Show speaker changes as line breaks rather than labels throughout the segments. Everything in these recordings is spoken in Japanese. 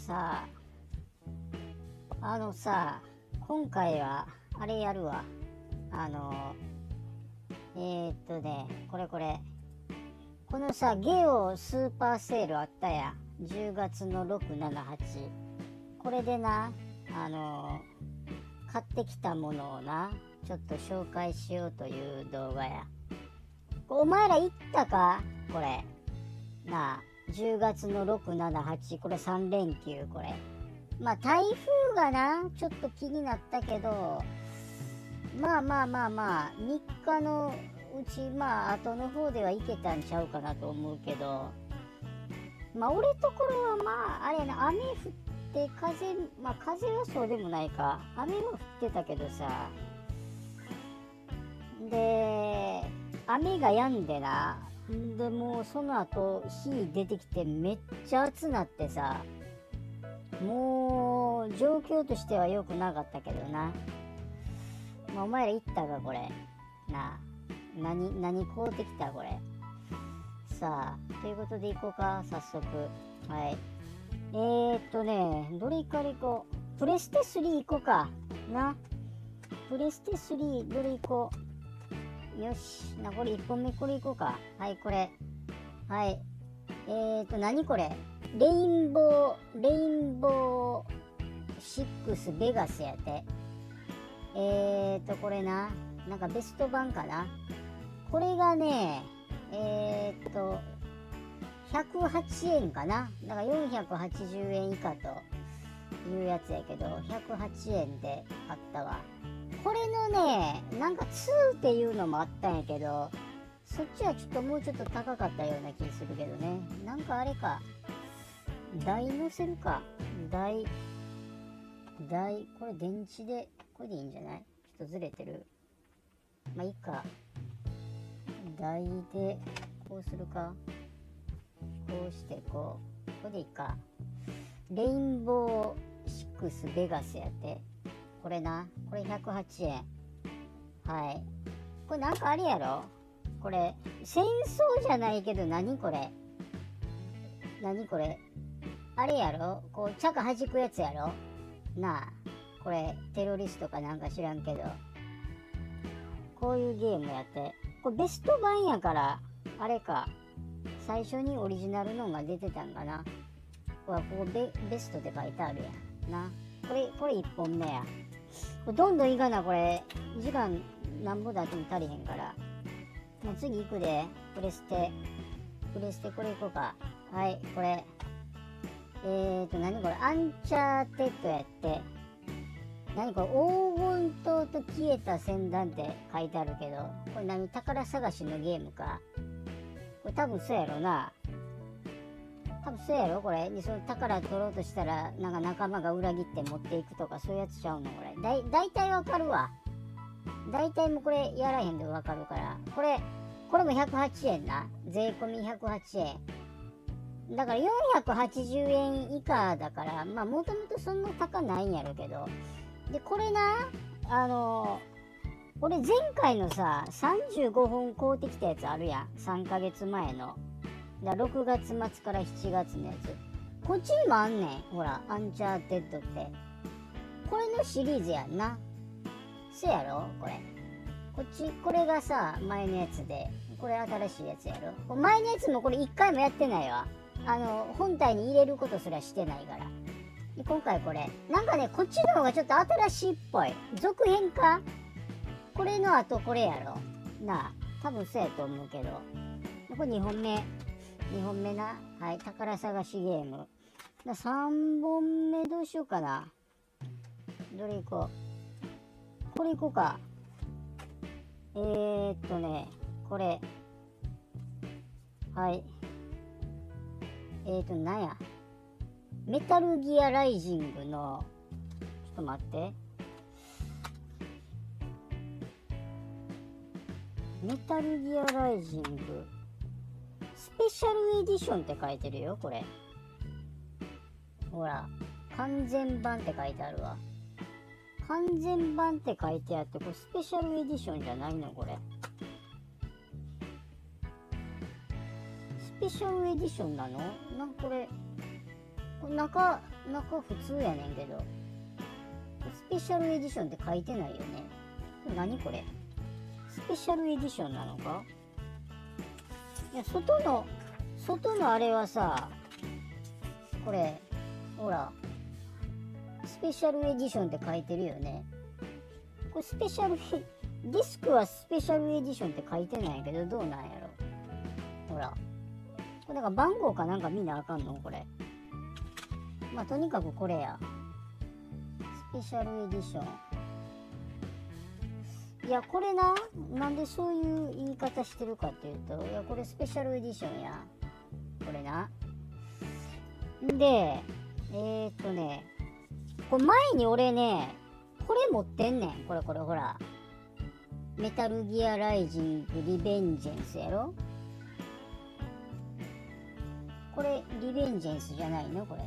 さあ、のさ、今回は、あれやるわ。あの、えー、っとね、これこれ。このさ、ゲオスーパーセールあったや。10月の6、7、8。これでな、あの、買ってきたものをな、ちょっと紹介しようという動画や。お前ら行ったか？これ。なあ、10月の6、7、8、これ3連休、これ。まあ、台風がな、ちょっと気になったけど、まあまあまあまあ、3日のうち、まあ、後の方では行けたんちゃうかなと思うけど、まあ、俺ところはまあ、あれな、雨降って風、まあ、風はそうでもないか。雨も降ってたけどさ、で、雨が止んでな、でもうその後火出てきてめっちゃ暑なってさもう状況としては良くなかったけどな、まあ、お前ら行ったかこれ。なあ。何何買うてきたこれ。さあということで行こうか早速。はい。えー、っとねどれから行こう。プレステ3行こうか。な。プレステ3どれ行こう。よし。な、これ1本目これいこうか。はい、これ。はい。えーと、何これレインボー、レインボー6ベガスやて。えーと、これな。なんかベスト版かな。これがね、えーと、108円かな。だから480円以下というやつやけど、108円で買ったわ。これのね、なんか2っていうのもあったんやけど、そっちはちょっともうちょっと高かったような気するけどね。なんかあれか。台乗せるか。台、台、これ電池で、これでいいんじゃない？ちょっとずれてる。まあいいか。台で、こうするか。こうしてこう。これでいいか。レインボー6ベガスやって。これな。これ108円。はい。これなんかあれやろ？これ、戦争じゃないけど何これ？何これ？あれやろ？こう、チャカ弾くやつやろ？なあ。これ、テロリストかなんか知らんけど。こういうゲームやって。これベスト版やから、あれか。最初にオリジナルのが出てたんかな。ここベベストって書いてあるやん。な。これ、これ1本目や。どんどんいかな、これ。時間なんぼだっても足りへんから。もう次行くで。プレステ。プレステこれ行こうか。はい、これ。えーと、何これ？アンチャーテッドやって。何これ？黄金塔と消えた戦団って書いてあるけど。これ何？宝探しのゲームか。これ多分そうやろな。多分そうやろこれ。で、その宝取ろうとしたら、なんか仲間が裏切って持っていくとか、そういうやつちゃうのこれ。だい、大体わかるわ。大体もうこれやらへんでわかるから。これ、これも108円な。税込み108円。だから480円以下だから、まあもともとそんな高ないんやろけど。で、これな、あの俺前回のさ、35本買うてきたやつあるやん。3ヶ月前の。だ6月末から7月のやつ。こっちにもあんねん。ほら、アンチャーテッドって。これのシリーズやんな。そやろ？これ。こっち、これがさ、前のやつで、これ新しいやつやろ？前のやつもこれ1回もやってないわ。あの、本体に入れることすらしてないから。で今回これ。なんかね、こっちの方がちょっと新しいっぽい。続編か？これの後これやろ。なあ、多分そうやと思うけど。これ2本目。2本目な。はい、宝探しゲーム。だ3本目どうしようかな。どれ行こう。これ行こうか。えー、っとね、これ。はい。えー、っと、なんや。メタルギアライジングの、ちょっと待って。メタルギアライジング。ペシャルエディションって書いてるよ、これ。ほら、完全版って書いてあるわ。完全版って書いてあって、これスペシャルエディションじゃないのこれ。スペシャルエディションなの？なんかこれ、これ中、なか普通やねんけど。スペシャルエディションって書いてないよね。何これ？スペシャルエディションなのか？いや、外の、外のあれはさ、これ、ほら、スペシャルエディションって書いてるよね。これスペシャル、ディスクはスペシャルエディションって書いてないけど、どうなんやろ。ほら。これなんか番号かなんか見なあかんの？これ。まあ、とにかくこれや。スペシャルエディション。いや、これな、なんでそういう言い方してるかっていうと、いや、これスペシャルエディションや。これな。んで、えー、っとね、これ前に俺ね、これ持ってんねん。これこれほら。メタルギアライジングリベンジェンスやろこれリベンジェンスじゃないの？これ。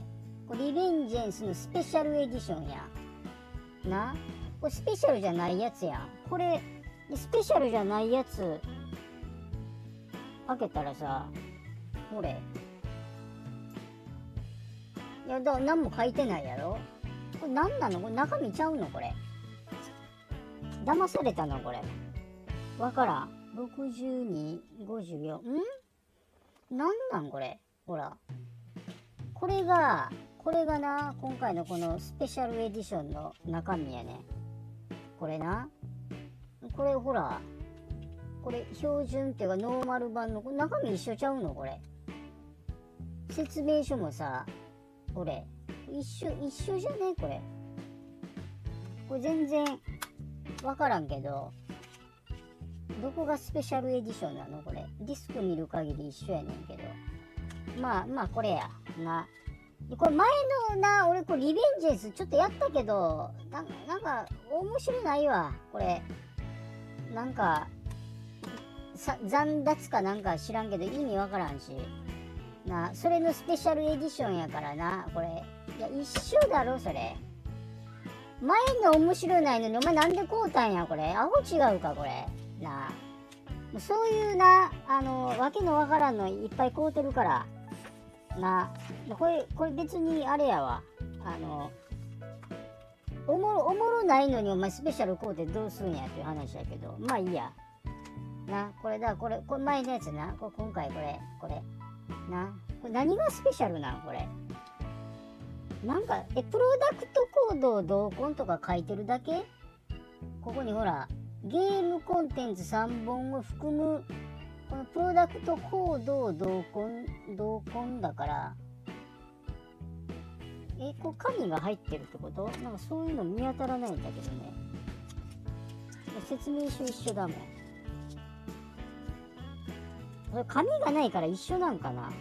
これリベンジェンスのスペシャルエディションや。な？これスペシャルじゃないやつやん。これ、スペシャルじゃないやつ、開けたらさ、これ。いや、だ何も書いてないやろこれ何なの？これ中身ちゃうの？これ。騙されたの？これ。わからん。62、54。んなん？なん？これ。ほら。これが、これがな、今回のこのスペシャルエディションの中身やね。これな。これほら。これ標準っていうかノーマル版の、これ中身一緒ちゃうの？これ。説明書もさ、これ。一緒、一緒じゃね？これ。これ全然わからんけど、どこがスペシャルエディションなの？これ。ディスク見る限り一緒やねんけど。まあまあこれや。な。これ前のな、俺これリベンジェスちょっとやったけど、ななんか面白ないわ。これ。なんか、残脱かなんか知らんけど意味わからんし。な、それのスペシャルエディションやからな、これ。いや、一緒だろ、それ。前の面白ないのに、お前なんで買うたんや、これ。アホ違うか、これ。な。そういうな、あの、わけのわからんのいっぱい買うてるから。な。これ、これ別にあれやわ。あの、おもろ、おもろないのにお前スペシャル買うてどうすんやっていう話やけど。まあいいや。な、これだ、これ、これ前のやつな。これ今回これ、これ。な。これ何がスペシャルなん？これ。なんか、え、プロダクトコードを同梱とか書いてるだけ？ここにほら、ゲームコンテンツ3本を含む、このプロダクトコードを同梱、同梱だから、え、こう紙が入ってるってこと？なんかそういうの見当たらないんだけどね。説明書一緒だもん。これ紙がないから一緒なんかな？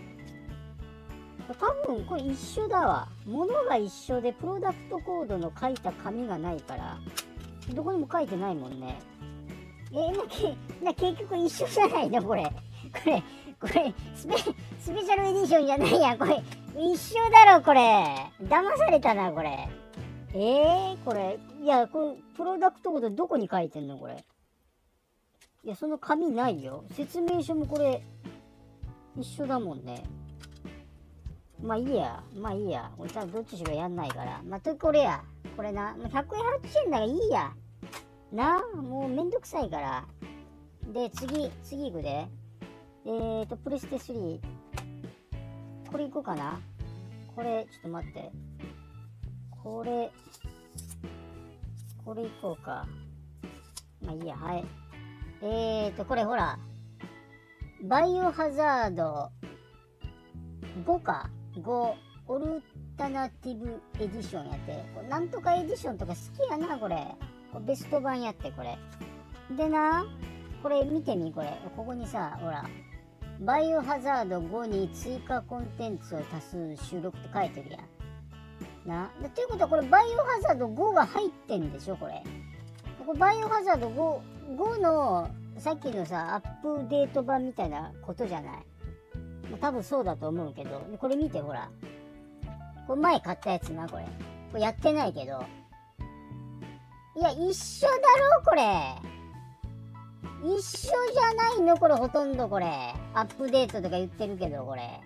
多分これ一緒だわ。物が一緒でプロダクトコードの書いた紙がないから、どこにも書いてないもんね。えなな結局一緒じゃないの？これ。これ、これスペ、スペシャルエディションじゃないや。これ、一緒だろ、これ。騙されたな、これ。えー、これ。いや、これ、プロダクトコードどこに書いてんのこれ。いや、その紙ないよ。説明書もこれ、一緒だもんね。まあいいや。まあいいや。俺多分どっちしかやんないから。まあ、とこれや。これな。100円払ってんだからいいや。なあもうめんどくさいから。で、次、次行くで。えーと、プレステ3。これ行こうかな。これ、ちょっと待って。これ、これ行こうか。まあいいや、はい。えーと、これほら。バイオハザード5か。5。オルタナティブエディションやって。これなんとかエディションとか好きやな、これ。これベスト版やって、これ。でな、これ見てみ、これ。ここにさ、ほら。バイオハザード5に追加コンテンツを足す収録って書いてるやん。な。でということは、これバイオハザード5が入ってんでしょ、これ。これバイオハザード 5, 5のさっきのさ、アップデート版みたいなことじゃない？多分そうだと思うけど、これ見てほら。これ前買ったやつな、これ。これやってないけど。いや、一緒だろ、これ。一緒じゃないの、これ、ほとんどこれ。アップデートとか言ってるけど、これ。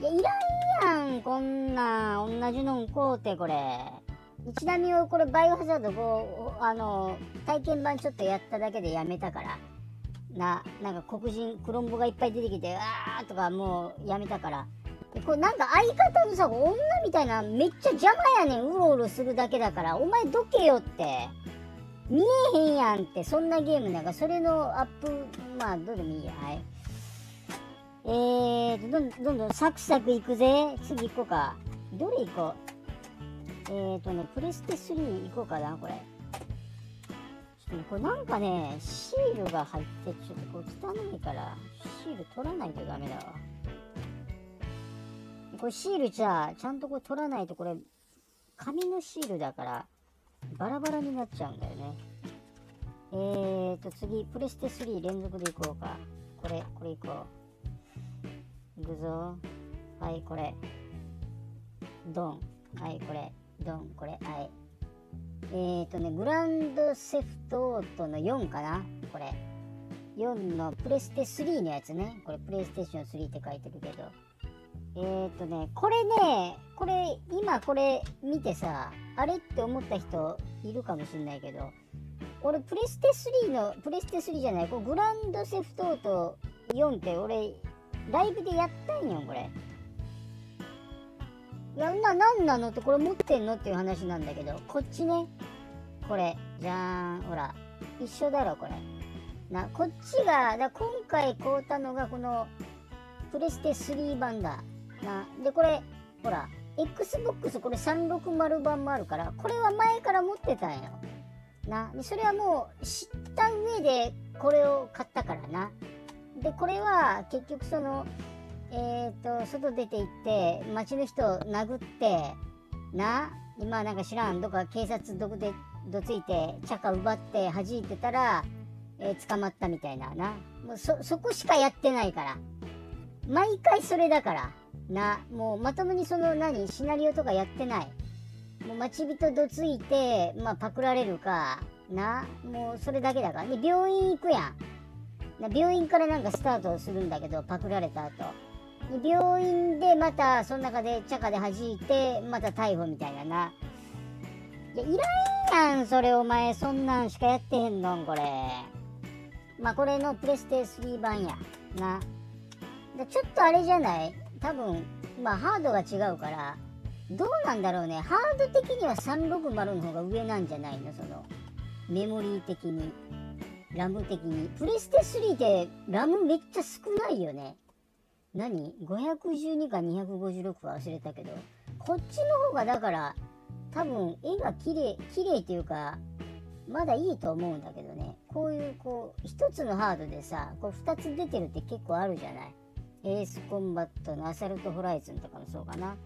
いや、いらんやん、こんなん。同じのんこうて、これ。ちなみにこれ、バイオハザード5、あの、体験版ちょっとやっただけでやめたから。な、なんか黒人、クロンボがいっぱい出てきて、あーとかもうやめたから。これなんか相方のさ、女みたいなめっちゃ邪魔やねん、うろうろするだけだから、お前どけよって。見えへんやんって、そんなゲームなんか、それのアップ、まあ、どうでもいいや、はい。えーと、どんどんどんサクサクいくぜ。次行こうか。どれ行こう？えーとね、プレステ3行こうかな、これ。ちょっとねこれなんかね、シールが入って、ちょっとこう汚いから、シール取らないとダメだわ。これシールじゃ、ちゃんとこれ取らないとこれ、紙のシールだから、バラバラになっちゃうんだよね。えーと、次、プレステ3連続でいこうか。これ、これいこう。いくぞ。はい、これ。ドン。はい、これ。ドン、これ。はい。えーとね、グランドセフトオートの4かな？これ。4のプレステ3のやつね。これ、プレイステーション3って書いてるけど。えーとね、これね、これ、今これ見てさ、あれって思った人いるかもしんないけど、俺、プレステ3の、プレステ3じゃない、これグランドセフトート4って俺、ライブでやったんよ、これ。いや、な、なんなのって、これ持ってんのっていう話なんだけど、こっちね、これ、じゃーん、ほら、一緒だろ、これ。な、こっちが、だ今回買うたのが、この、プレステ3版だ。な、で、これ、ほら、Xbox これ360版もあるから、これは前から持ってたんよ。な、それはもう知った上でこれを買ったからな。で、これは結局その、えっ、ー、と、外出て行って、街の人を殴って、な、今なんか知らん、どっか警察どこでどついて、チャカ奪って弾いてたら、えー、捕まったみたいなな。もうそ、そこしかやってないから。毎回それだから。な、もうまともにその何、シナリオとかやってない。もう待ち人どついて、まあパクられるか、な、もうそれだけだから。で、病院行くやん。な病院からなんかスタートするんだけど、パクられた後。で病院でまた、その中でチャカで弾いて、また逮捕みたいなな。いや、いらんやん、それお前、そんなんしかやってへんのん、これ。まあ、これのプレステ3版や。な。ちょっとあれじゃない？多分、まあ、ハードが違うから、どうなんだろうね。ハード的には360の方が上なんじゃないの？その、メモリー的に。ラム的に。プレステ3ってラムめっちゃ少ないよね。何 ?512 か256は忘れたけど。こっちの方がだから、多分絵が綺麗、綺麗っていうか、まだいいと思うんだけどね。こういうこう、一つのハードでさ、こう二つ出てるって結構あるじゃない？エースコンバットのアサルトホライズンとかもそうかな。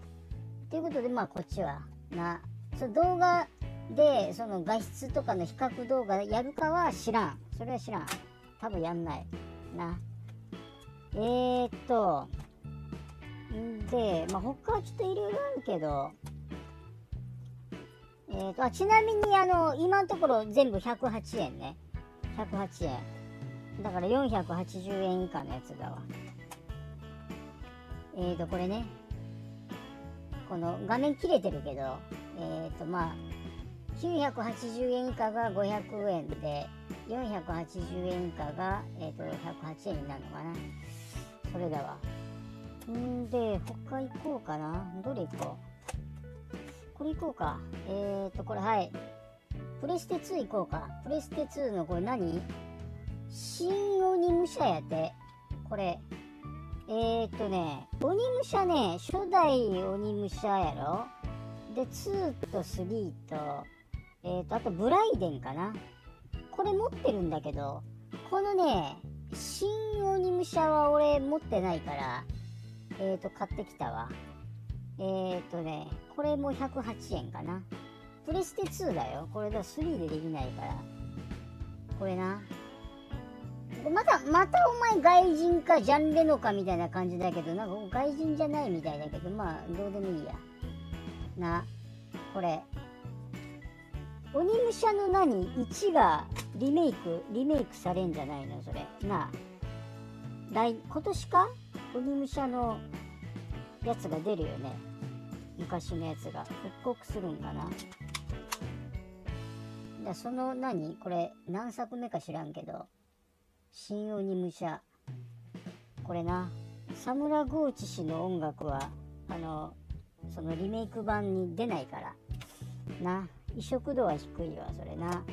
ということで、まあ、こっちは、な、その動画で、その画質とかの比較動画やるかは知らん。それは知らん。多分やんない。な。えー、っと、んで、まあ、他はちょっといろいろあるけど、えー、っと、あちなみに、あの、今のところ全部108円ね。108円。だから480円以下のやつだわ。えーと、これね、この画面切れてるけど、えーと、まあ、980円以下が500円で、480円以下が、えーと、108円になるのかな。それだわ。んで、他行こうかな。どれ行こうこれ行こうか。えーと、これはい。プレステ2行こうか。プレステ2のこれ何？新鬼武者やって。これ、えー、っとね、鬼武者ね、初代鬼武者やろで、2と3と、えー、っと、あとブライデンかなこれ持ってるんだけど、このね、新鬼武者は俺持ってないから、えー、っと、買ってきたわ。えー、っとね、これも108円かな。プレステ2だよ。これだ、3でできないから。これな。また、またお前外人かジャンレノかみたいな感じだけど、なんか外人じゃないみたいだけど、まあ、どうでもいいや。な、これ。鬼武者の何 ?1 がリメイク、リメイクされんじゃないの？それ。な来、今年か？鬼武者のやつが出るよね昔のやつが復刻するんかな？だその何？これ何作目か知らんけど新鬼武者。これな。サムラ・ゴーチ氏の音楽はあのそのリメイク版に出ないから。な。移植度は低いわそれな。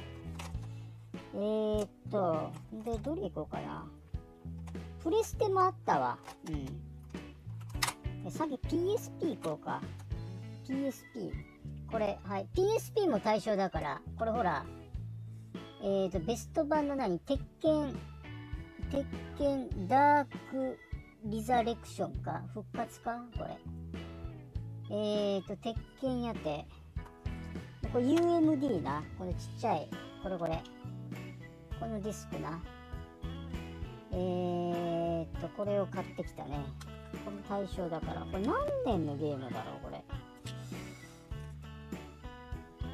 えー、っとでどれいこうかな。プレステもあったわ。うん。さっき PSP 行こうか。PSP これはい。PSP も対象だからこれほらえー、とベスト版の何？鉄拳鉄拳ダークリザレクションか復活か？これ。えーと鉄拳やて。これ UMD な。このちっちゃい。これこれ。このディスクな。えーとこれを買ってきたね。この対象だから。これ何年のゲームだろうこれ。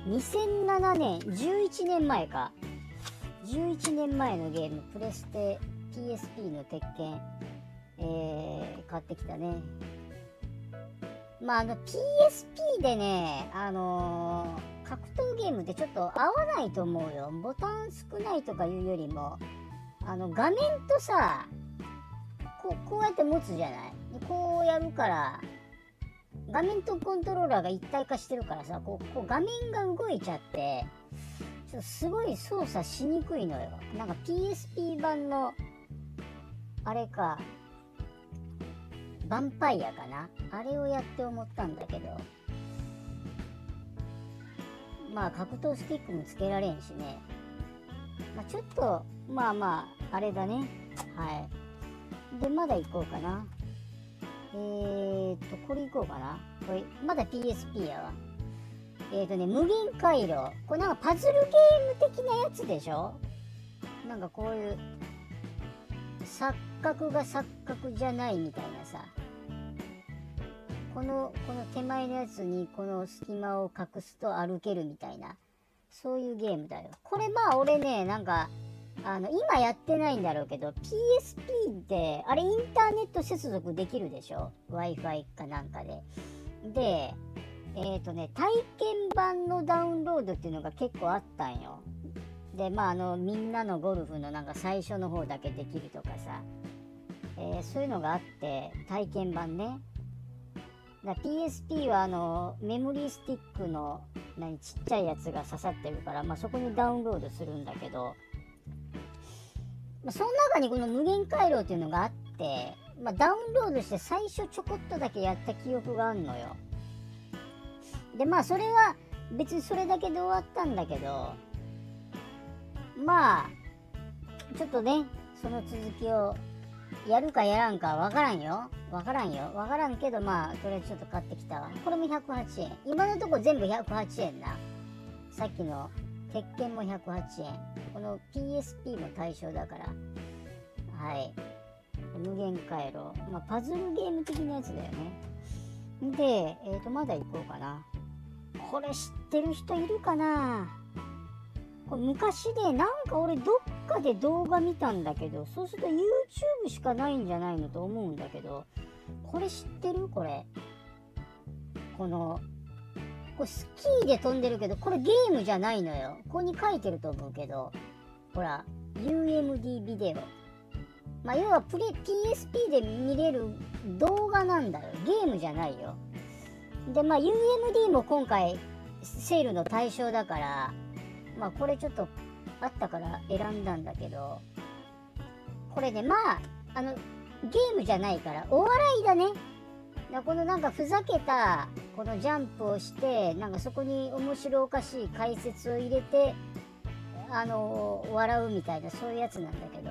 2007年11年前か。11年前のゲーム。プレステ PSP の鉄拳えー、買ってきたね。まああの PSP でねあのー、格闘ゲームってちょっと合わないと思うよ。ボタン少ないとかいうよりもあの画面とさこうこうやって持つじゃない？こうやるから画面とコントローラーが一体化してるからさこうこう画面が動いちゃってちょっとすごい操作しにくいのよ。なんか PSP 版のあれか。ヴァンパイアかな。あれをやって思ったんだけど。まあ格闘スティックもつけられんしね。まあ、ちょっとまあまああれだね。はい。でまだ行こうかな。えー、っとこれ行こうかな。これまだ PSP やわ。えー、っとね無限回路。これなんかパズルゲーム的なやつでしょ？なんかこういう錯覚が錯覚じゃないみたいなさ。このこの手前のやつにこの隙間を隠すと歩けるみたいな。そういうゲームだよ。これまあ俺ねなんかあの今やってないんだろうけど PSP ってあれインターネット接続できるでしょ？w i f i かなんかで。でえっ、ー、とね体験版のダウンロードっていうのが結構あったんよ。でまああのみんなのゴルフのなんか最初の方だけできるとかさ、えー、そういうのがあって体験版ね。だ PSP はあのメモリースティックの何ちっちゃいやつが刺さってるから、まあ、そこにダウンロードするんだけど、まあ、その中にこの無限回路っていうのがあって、まあ、ダウンロードして最初ちょこっとだけやった記憶があるのよ。でまあそれは別にそれだけで終わったんだけどまあちょっとねその続きをやるかやらんかわからんよ。わからんよ。わからんけど、まあ、とりあえずちょっと買ってきたわ。これも108円。今のとこ全部108円な。さっきの鉄拳も108円。この PSP も対象だから。はい。無限回路。まあ、パズルゲーム的なやつだよね。で、えっ、ー、と、まだ行こうかな。これ知ってる人いるかな？これ昔で、なんか俺どっかで動画見たんだけど、そうすると YouTube しかないんじゃないのと思うんだけど、これ知ってる？これ。この、これスキーで飛んでるけど、これゲームじゃないのよ。ここに書いてると思うけど、ほら、UMD ビデオ。まあ、要はプレ PSP で見れる動画なんだよ。ゲームじゃないよ。で、まあ、UMD も今回セールの対象だから、まあ、これちょっとあったから選んだんだけど、これね、まあ、あの、ゲームじゃないから、お笑いだね。だこのなんかふざけた、このジャンプをして、なんかそこに面白おかしい解説を入れて、あの、笑うみたいな、そういうやつなんだけど、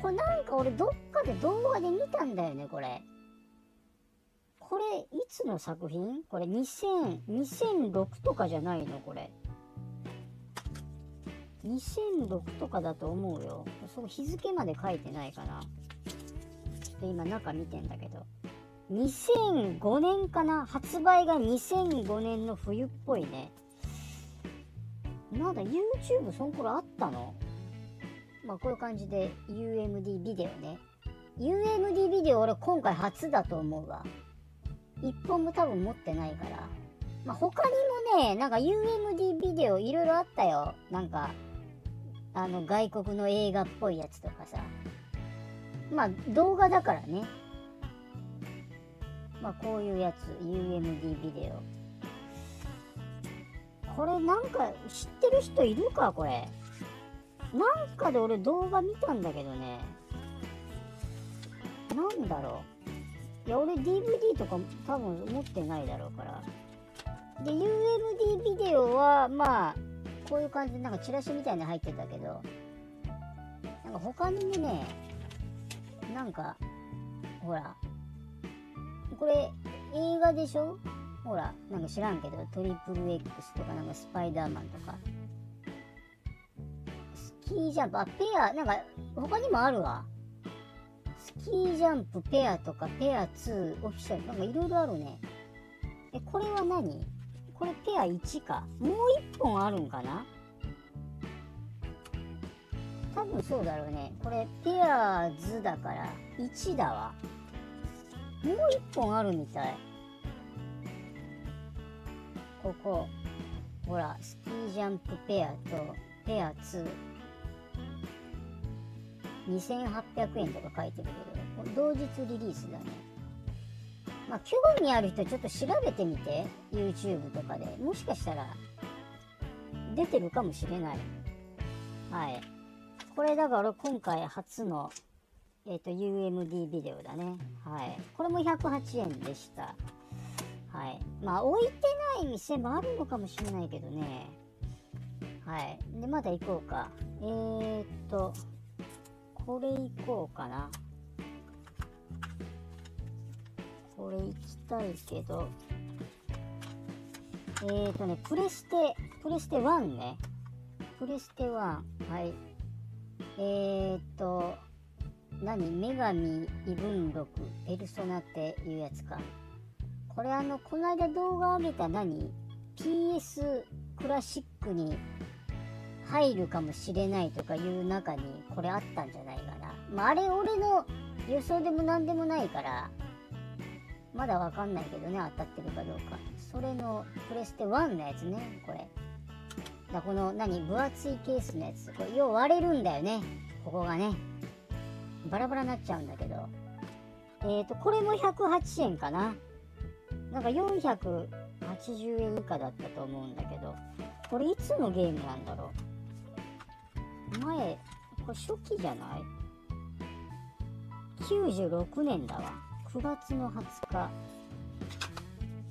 これなんか俺どっかで動画で見たんだよね、これ。これ、いつの作品？これ2000、2006とかじゃないの？これ。2006とかだと思うよ。その日付まで書いてないかな。ちょっと今中見てんだけど。2005年かな？発売が2005年の冬っぽいね。まだ YouTube そん頃あったの？まあこういう感じで UMD ビデオね。UMD ビデオ俺今回初だと思うわ。一本も多分持ってないから。まあ、他にもね、なんか UMD ビデオいろいろあったよ。なんか、あの、外国の映画っぽいやつとかさ。まあ、動画だからね。まあ、こういうやつ、UMD ビデオ。これなんか知ってる人いるか？これ。なんかで俺動画見たんだけどね。なんだろう。いや、俺 DVD とか多分持ってないだろうから。で、UMD ビデオは、まあ、こういう感じでなんかチラシみたいに入ってたけど、なんか他にもね、なんか、ほら、これ映画でしょ？ほら、なんか知らんけど、トリプル X とか、なんかスパイダーマンとか。スキージャンプ、あ、ペア、なんか他にもあるわ。スキージャンプペアとか、ペア2オフィシャル、なんかいろいろあるね。え、これは何？これペア1か。もう1本あるんかな？多分そうだろうね。これペア図だから1だわ。もう1本あるみたい。ここ。ほら、スキージャンプペアとペア2。2800円とか書いてるけど、同日リリースだね。まあ、興味ある人ちょっと調べてみて YouTube とかで。もしかしたら出てるかもしれない。はい。これだから今回初のえっ、ー、と UMD ビデオだね。はい。これも108円でした。はい。まあ置いてない店もあるのかもしれないけどね。はい。でまだ行こうか。えー、っとこれ行こうかな。これ行きたいけど、えーとね、プレステ、プレステ1ね。プレステ1。はい。えーと、何？女神異文録ペルソナっていうやつか。これあの、この間動画上げた何 ?PS クラシックに入るかもしれないとかいう中にこれあったんじゃないかな。まあ、あれ俺の予想でも何でもないから、まだわかんないけどね、当たってるかどうか。それのプレステ1のやつね、これ。だこの何分厚いケースのやつ。これ、よう割れるんだよね。ここがね。バラバラになっちゃうんだけど。えっ、ー、と、これも108円かな。なんか480円以下だったと思うんだけど。これいつのゲームなんだろう。前、これ初期じゃない ?96 年だわ。9月の20日。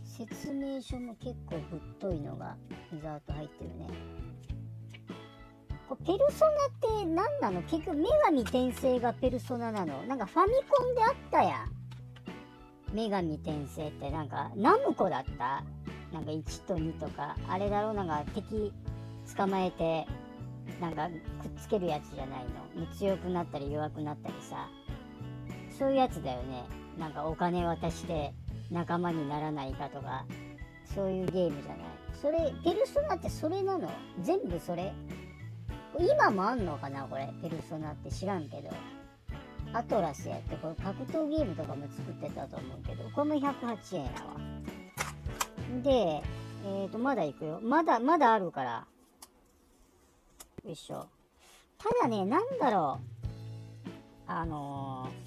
説明書も結構ぶっといのがイザーと入ってるね。こペルソナって何なの？結局女神転生がペルソナなの。なんかファミコンであったやん。女神転生ってなんかナムコだった？なんか1と2とか。あれだろ？うなんか敵捕まえてなんかくっつけるやつじゃないの。強くなったり弱くなったりさ。そういうやつだよね。なんかお金渡して仲間にならないかとかそういうゲームじゃない。それペルソナってそれなの？全部それ？今もあんのかなこれ？ペルソナって知らんけど。アトラスやってこれ格闘ゲームとかも作ってたと思うけどこれも108円やわ。でえっ、ー、とまだ行くよ。まだまだあるから。よいしょ。ただねなんだろう。あのー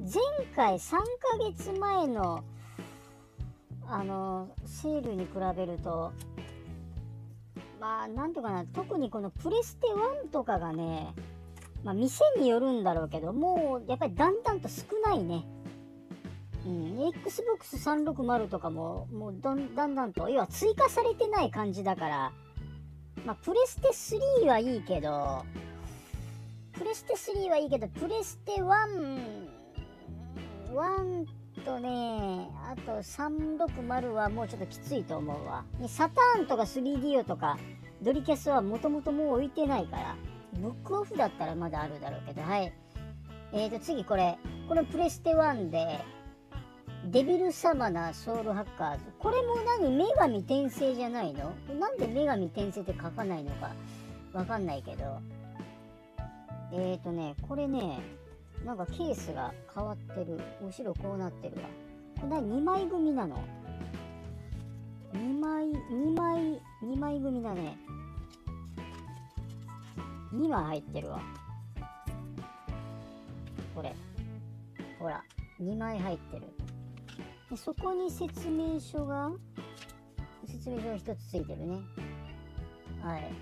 前回3ヶ月前のあのセールに比べるとまあなんとかな特にこのプレステ1とかがねまあ店によるんだろうけどもうやっぱりだんだんと少ないね。うん、Xbox360 とかももうだんだんと要は追加されてない感じだからまあプレステ3はいいけどプレステ3はいいけどプレステ1 1とね、あと360はもうちょっときついと思うわ。サターンとか 3DO とかドリキャスはもともともう置いてないから、ブックオフだったらまだあるだろうけど、はい。えーと、次これ。このプレステ1で、デビルサマナソウルハッカーズ。これも何女神転生じゃないの？なんで女神転生って書かないのかわかんないけど。えーとね、これね、なんかケースが変わってる。後ろこうなってるわ。これ2枚組なの ?2 枚、2枚、2枚組だね。2枚入ってるわ。これ。ほら、2枚入ってる。でそこに説明書が、説明書が1つついてるね。はい。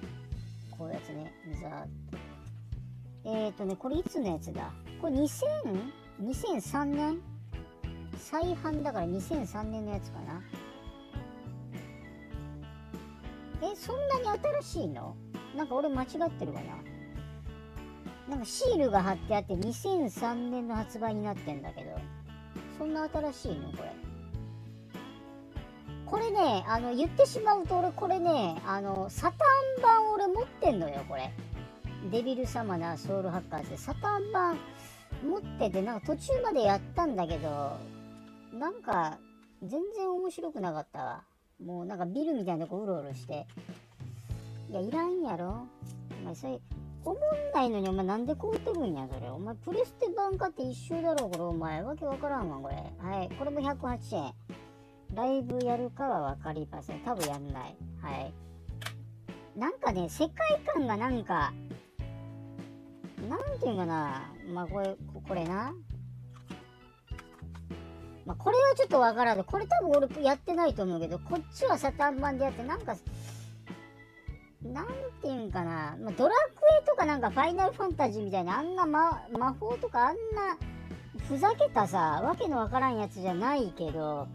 こういうやつね。ざーっと。えっ、ー、とね、これいつのやつだ？これ2000、2003年？再販だから2003年のやつかな。え、そんなに新しいの？なんか俺間違ってるかななんかシールが貼ってあって2003年の発売になってんだけど、そんな新しいの？これ。これね、あの、言ってしまうと俺これね、あの、サタン版俺持ってんのよ、これ。デビルサマナーソウルハッカーズでサタン版持ってて、なんか途中までやったんだけど、なんか全然面白くなかったわ。もうなんかビルみたいなとこうろうろして。いや、いらんやろお前それ、思んないのにお前なんで買うてるんや、それ。お前プレステ版買って一緒だろ、これお前。わけわからんわ、これ。はい。これも108円。ライブやるかはわかりません。多分やんない。はい。なんかね、世界観がなんか、なんていうかな。まあ、これ、これな。まあ、これはちょっとわからん。これ多分俺やってないと思うけど、こっちはサタン版でやって、なんか、なんていうんかな。まあ、ドラクエとかなんかファイナルファンタジーみたいな、あんな、ま、魔法とかあんな、ふざけたさ、わけのわからんやつじゃないけど、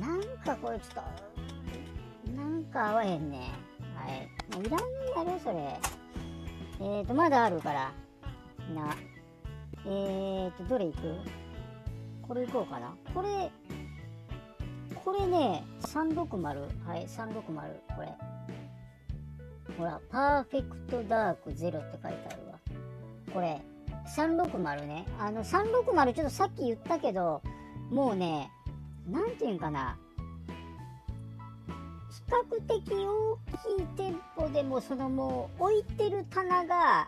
なんかこれちょっと、なんか合わへんね。はい。もういらんやろ、それ。えーと、まだあるから。な。えーと、どれいく？これいこうかな。これ、これね、360。はい、360。これ。ほら、パーフェクトダークゼロって書いてあるわ。これ、360ね。あの、360ちょっとさっき言ったけど、もうね、なんていうんかな。比較的大きい店舗でも、そのもう置いてる棚が、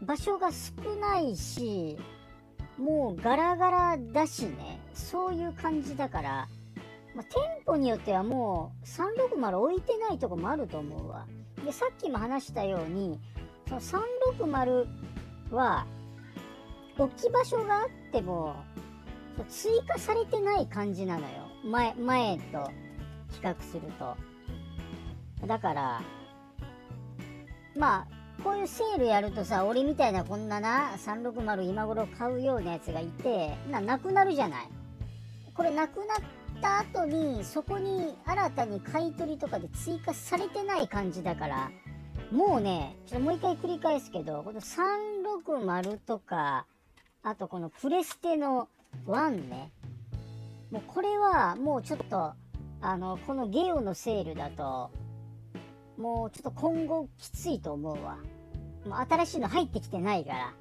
場所が少ないし、もうガラガラだしね、そういう感じだから、まあ、店舗によってはもう360置いてないとこもあると思うわ。で、さっきも話したように、その360は置き場所があっても追加されてない感じなのよ。前、前と比較すると。だから、まあ、こういうセールやるとさ、俺みたいなこんなな、360今頃買うようなやつがいて、な、なくなるじゃない。これなくなった後に、そこに新たに買い取りとかで追加されてない感じだから、もうね、ちょっともう一回繰り返すけど、この360とか、あとこのプレステの1ね。もうこれはもうちょっと、あの、このゲオのセールだと、もうちょっと今後きついと思うわ。もう新しいの入ってきてないから。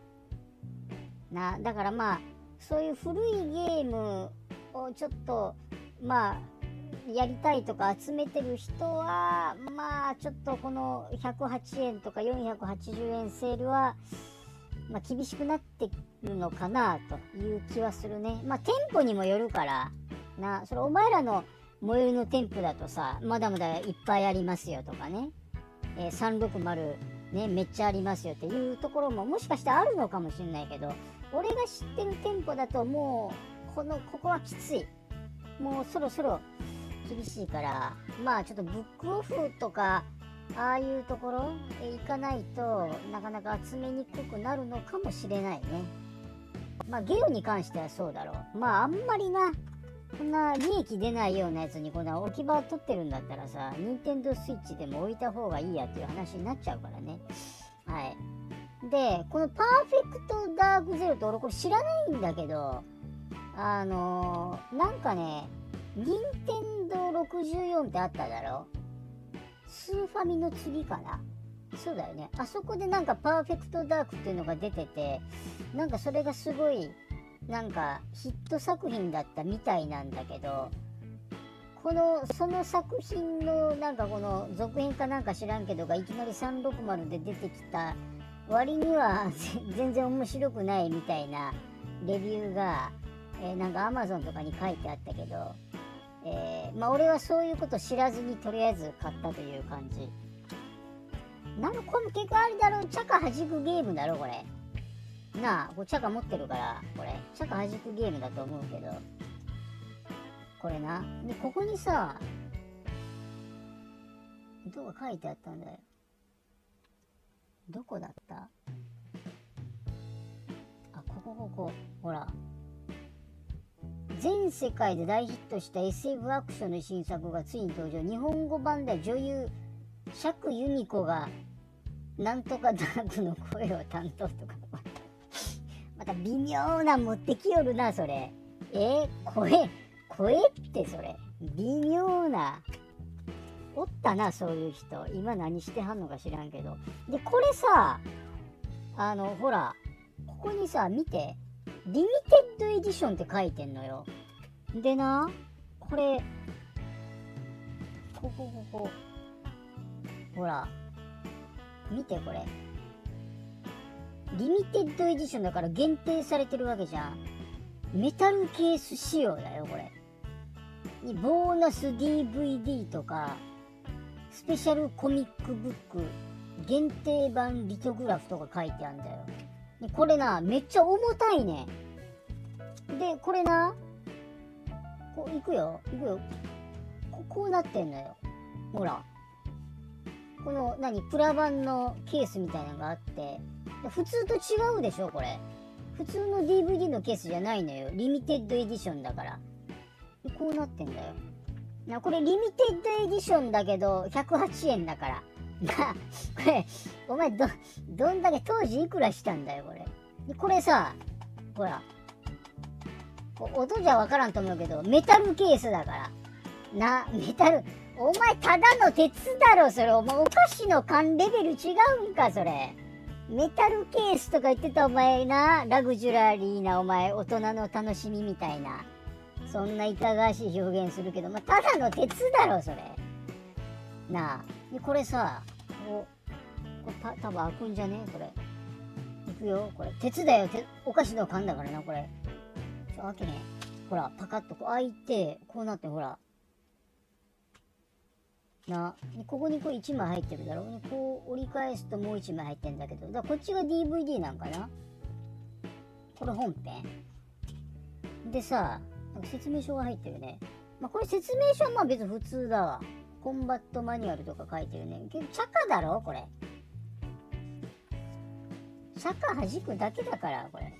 な、だからまあ、そういう古いゲームをちょっと、まあ、やりたいとか集めてる人は、まあ、ちょっとこの108円とか480円セールは、まあ、厳しくなってるのかなという気はするね。まあ、店舗にもよるから、な、それお前らの最寄りの店舗だとさ、まだまだいっぱいありますよとかね、えー、360ね、めっちゃありますよっていうところももしかしてあるのかもしれないけど、俺が知ってる店舗だともう、この、ここはきつい。もうそろそろ厳しいから、まあちょっとブックオフとか、ああいうところへ行かないとなかなか集めにくくなるのかもしれないね。まあゲオに関してはそうだろう。まああんまりな、こんな利益出ないようなやつにこんな置き場を取ってるんだったらさ、ニンテンドースイッチでも置いた方がいいやっていう話になっちゃうからね。はい。で、このパーフェクトダークゼロって俺これ知らないんだけど、あのー、なんかね、ニンテンドー64ってあっただろ？スーファミの次かな？そうだよね。あそこでなんかパーフェクトダークっていうのが出てて、なんかそれがすごいなんかヒット作品だったみたいなんだけどこのその作品のなんかこの続編かなんか知らんけどがいきなり360で出てきた割には 全然面白くないみたいなレビューが、えー、なんかアマゾンとかに書いてあったけど、えー、まあ俺はそういうこと知らずにとりあえず買ったという感じ。なんかこれ結構あれだろ、チャカ弾くゲームだろ、これ。なあ、これチャカ持ってるから、これ。チャカ弾くゲームだと思うけど。これな。で、ここにさ、どう書いてあったんだよ。どこだった？あ、ここここ。ほら。全世界で大ヒットした SF アクションの新作がついに登場。日本語版で女優、釈由美子が、なんとかダークの声を担当とか。また微妙な持ってきよるな、それ。えー、声、声ってそれ。微妙な。おったな、そういう人。今何してはんのか知らんけど。で、これさ、あの、ほら、ここにさ、見て。リミテッドエディションって書いてんのよ。でな、これ、ここ、ここ。ほら、見てこれ。リミテッドエディションだから限定されてるわけじゃん。メタルケース仕様だよ、これ。にボーナス DVD とか、スペシャルコミックブック、限定版リトグラフとか書いてあるんだよ。でこれな、めっちゃ重たいね。で、これな、こう、いくよ、いくよ。ここうなってんのよ。ほら。この、何、プラ版のケースみたいなのがあって、普通と違うでしょ、これ。普通の DVD のケースじゃないのよ。リミテッドエディションだから。こうなってんだよ。な、これリミテッドエディションだけど、108円だから。な、これ、お前ど、どんだけ当時いくらしたんだよ、これ。これさ、ほら、音じゃわからんと思うけど、メタルケースだから。な、メタル、お前ただの鉄だろ、それ。お前お菓子の缶レベル違うんか、それ。メタルケースとか言ってたお前な、ラグジュラリーなお前、大人の楽しみみたいな。そんないかがわしい表現するけど、まあ、ただの鉄だろ、それ。なあ。で、これさ、こう、これた多分開くんじゃね？これ。いくよ、これ。鉄だよ、てお菓子の缶だからな、これ。ちょ、開けね。ほら、パカッとこう開いて、こうなって、ほら。な、ここにこう1枚入ってるだろう。こう折り返すともう1枚入ってるんだけど、だこっちが DVD なんかなこれ本編でさ、説明書が入ってるね。まあ、これ説明書はまあ別に普通だわ。コンバットマニュアルとか書いてるね。けど、チャカだろ？これ。チャカ弾くだけだから、これ。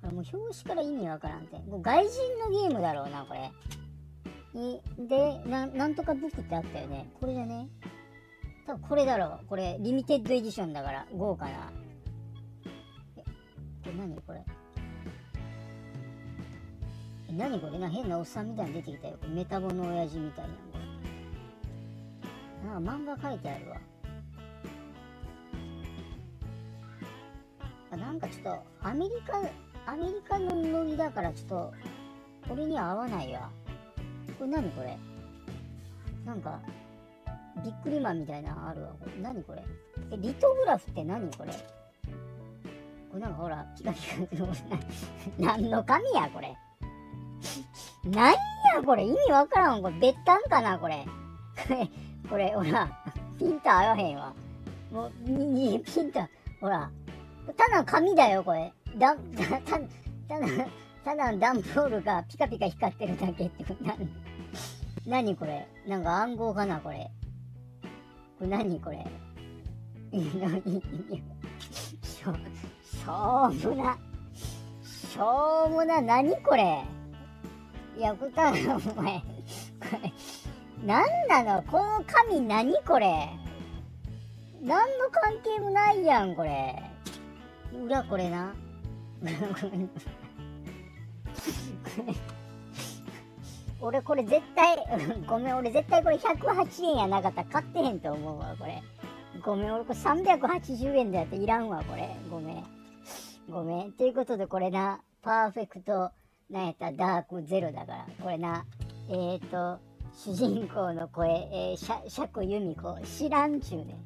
これもう表紙から意味わからんて。外人のゲームだろうな、これ。に、で、ななんとかブックってあったよね。これじゃね多分これだろう。これ、リミテッドエディションだから、豪華な。え、これ何？これ。え何これ？な変なおっさんみたいに出てきたよ。メタボの親父みたいなこれ。なんか漫画書いてあるわ。あなんかちょっと、アメリカ、アメリカのノリだからちょっと、俺には合わないわ。これ何これ？なんか、ビックリマンみたいなのあるわ。これ何これ？え、リトグラフって何これ？これなんかほら、ピカピカ、何の紙や？これ。なんや？これ意味わからん。これ別単かな？これ。これ、ほら、ピント合わへんわ。もう、に、ピント、ほら。ただの紙だよ、これ。だ、た、た、ただ、ただの段ボールがピカピカ光ってるだけってな、何これ？なんか暗号かなこれ？これ何これ？しょ、しょうもな。しょうもな、何これ？いや、これただ、お前、これ、なんなの？この紙何これ？何の関係もないやん、これ。裏これな。俺これ絶対、ごめん、俺絶対これ108円やなかったら買ってへんと思うわ、これ。ごめん、俺これ380円だっていらんわ、これ。ごめん。ごめん。ということでこれな、パーフェクトなんやったダークゼロだから。これな、えっ、ー、と、主人公の声、えー、シャ釈由美子、知らんちゅうねん。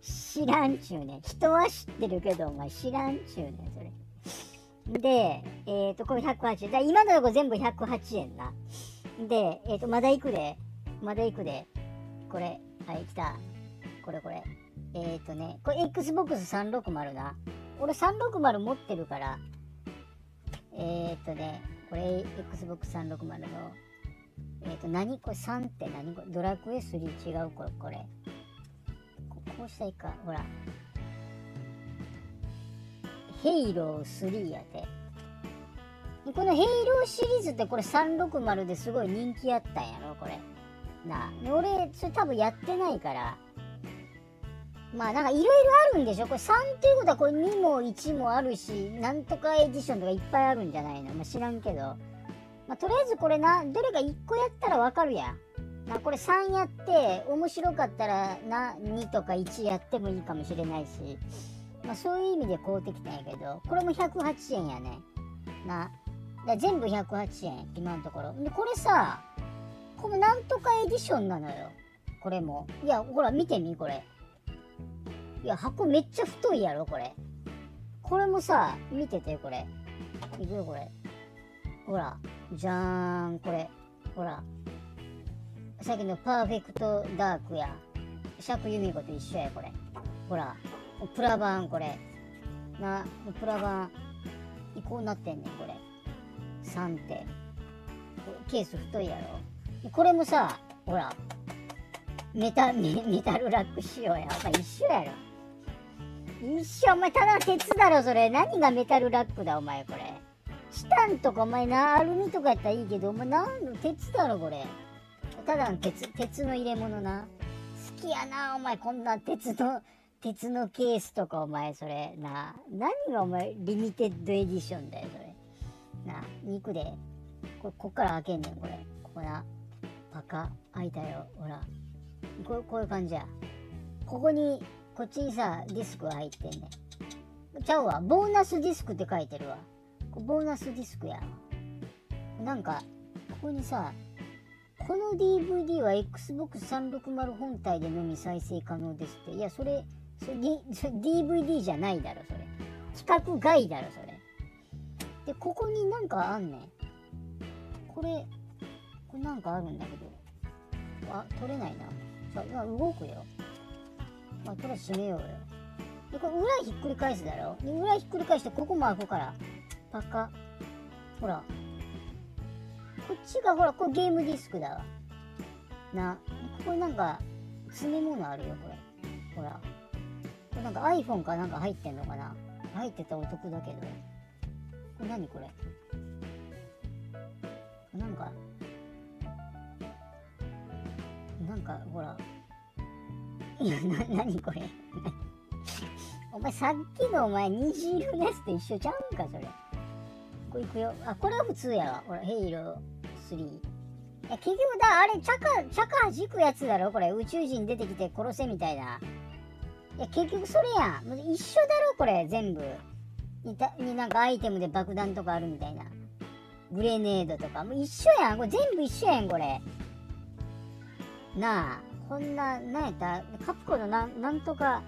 知らんちゅうねん。人は知ってるけど、お前知らんちゅうねん、それ。で、えっ、と、これ180円。だ今のとこ全部108円な。で、えっ、と、まだ行くで？まだ行くで？これ、はい、来た。これこれ。えっ、とね、これ Xbox360 な。俺360持ってるから、えっ、とね、これ Xbox360 の、えっ、と、何？これ3って何？これ？ドラクエ3違うこれ、これ。こうしたらいいか。ほら。ヘイロー3やで。このヘイローシリーズってこれ360ですごい人気やったんやろこれ。なあ。俺、それ多分やってないから。まあなんかいろいろあるんでしょ？これ3っていうことはこれ2も1もあるし、なんとかエディションとかいっぱいあるんじゃないの？まあ知らんけど。まあとりあえずこれな、どれか1個やったらわかるやん。まあ、これ3やって面白かったらな2とか1やってもいいかもしれないし、まあ、そういう意味で買うてきたんやけどこれも108円やね。なだ全部108円今のところ。でこれさこのなんとかエディションなのよ。これも。いやほら見てみこれ。いや箱めっちゃ太いやろこれ。これもさ見ててこれ。いくよこれ。ほらじゃーんこれ。ほら。さっきのパーフェクトダークや。釈由美子と一緒やこれ。ほら。プラ版これ。なプラ版こうなってんねんこれ。3って。ケース太いやろ。これもさほらメタメメタルラック仕様や。お前一緒やろ。一緒。お前ただ鉄だろそれ。何がメタルラックだお前これ。チタンとかお前なアルミとかやったらいいけどお前なんの鉄だろこれ。ただの鉄、鉄の入れ物な。好きやな、お前、こんな鉄の、鉄のケースとか、お前、それ、な。何がお前、リミテッドエディションだよ、それ。な、肉で。こ、こっから開けんねん、これ。ここな。パカ、開いたよ、ほら。こうこういう感じや。ここに、こっちにさ、ディスクが入ってんねん。ちゃうわ。ボーナスディスクって書いてるわ。ボーナスディスクや。なんか、ここにさ、この DVD は Xbox360 本体でのみ再生可能ですって。いや、それ、それ、D、それ DVD じゃないだろ、それ。規格外だろ、それ。で、ここになんかあんね。これ、これなんかあるんだけど。あ、取れないな。さ、今動くよ。まあ、これ閉めようよ。で、これ裏ひっくり返すだろ。で、裏ひっくり返してここも開くから。パカ。ほら。こっちがほら、これゲームディスクだわ。な、これなんか、詰め物あるよ、これ。ほら。なんか iPhone かなんか入ってんのかな？入ってたお得だけど。これ何これ？なんか、なんか、ほら。な、なにこれ？お前さっきのお前虹色のやつと一緒ちゃうんか、それ。これいくよ。あ、これは普通やわ。ほら、ヘイロー。3。いや、結局だ、あれ、チャカ、チャカ弾くやつだろ？これ。宇宙人出てきて殺せみたいな。いや、結局それやん。一緒だろこれ、全部。にた、になんかアイテムで爆弾とかあるみたいな。グレネードとか。もう一緒やん。これ全部一緒やん、これ。なあ。こんな、なんやった？カプコンのなん、なんとか、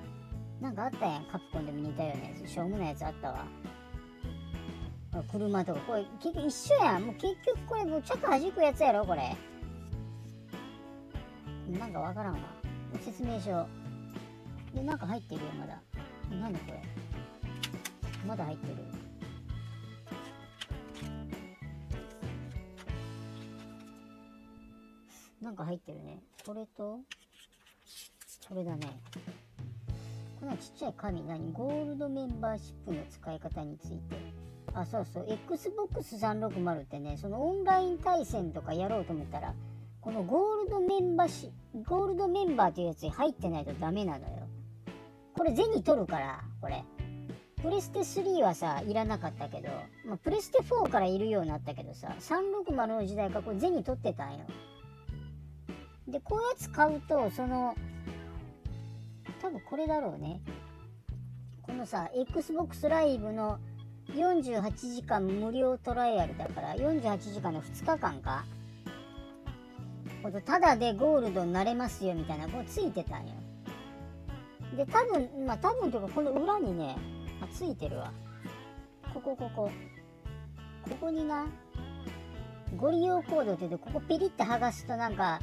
なんかあったやん。カプコンでも似たようなやつ。しょうもないやつあったわ。車とか、これ結局一緒やん。もう結局これもうチャク弾くやつやろ、これ。なんかわからんわ。説明書。で、なんか入ってるよ、まだ。なんだこれ。まだ入ってる。なんか入ってるね。これと、これだね。このちっちゃい紙何？ゴールドメンバーシップの使い方について。あ、そうそう。Xbox360 ってね、そのオンライン対戦とかやろうと思ったら、このゴールドメンバーし、ゴールドメンバーというやつに入ってないとダメなのよ。これ銭取るから、これ。プレステ3はさ、いらなかったけど、まあ、プレステ4からいるようになったけどさ、360の時代からこれ銭取ってたんよ。で、こういうやつ買うと、その、多分これだろうね。このさ、Xbox ライブの48時間無料トライアルだから48時間の2日間かただでゴールドになれますよみたいなこうついてたんよで多分まあ多分というかこの裏にねあついてるわ。ここここ。ここにな。ご利用コードって言ってここピリッて剥がすとなんか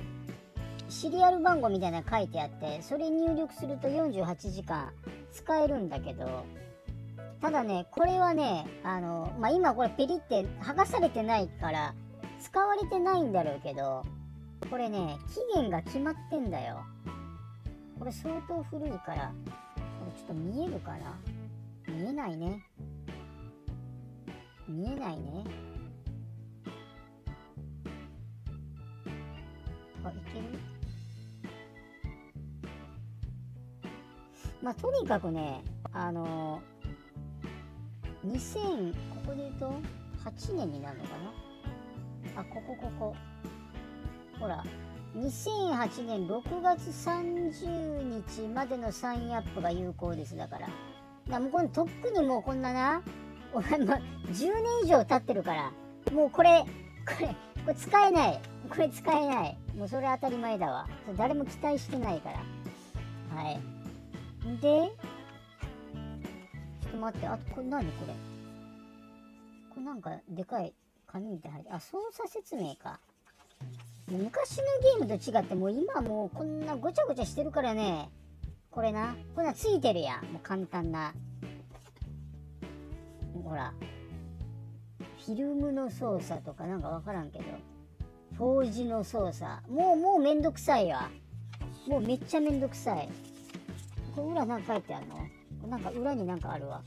シリアル番号みたいなの書いてあってそれ入力すると48時間使えるんだけどただねこれはねあの、まあ、今これピリって剥がされてないから使われてないんだろうけどこれね期限が決まってんだよ。これ相当古いからこれちょっと見えるかな？見えないね。見えないね。あいける？まあとにかくねあの2000ここで言うと8年になるのかな？あここここ。ほら。2008年6月30日までのサインアップが有効ですだから。だもうこのとっくにもうこんなな俺もう10年以上経ってるからもうこれこれこれ使えない。これ使えない。もうそれ当たり前だわ。誰も期待してないから。はい。でちょっと待って。あとこれ何これ？これなんかでかい紙みたいなあ操作説明か。昔のゲームと違ってもう今もうこんなごちゃごちゃしてるからね。これな。こんなついてるやん。もう簡単な。ほら。フィルムの操作とかなんかわからんけど。フォージの操作。もうもうめんどくさいわ。もうめっちゃめんどくさい。これ裏なんか書いてあるの？なんか裏になんかあるわ。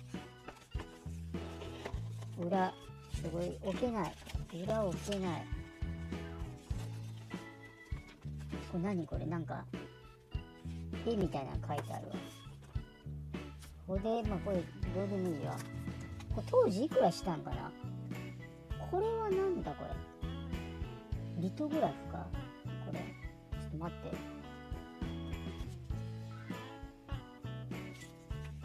裏。すごい。置けない。裏置けない。これ何これ？なんか絵みたいなの書いてあるわ。これまあこれどうでもいいわ。これ当時いくらしたんかな？これはなんだこれ？リトグラフか。これ。ちょっと待って。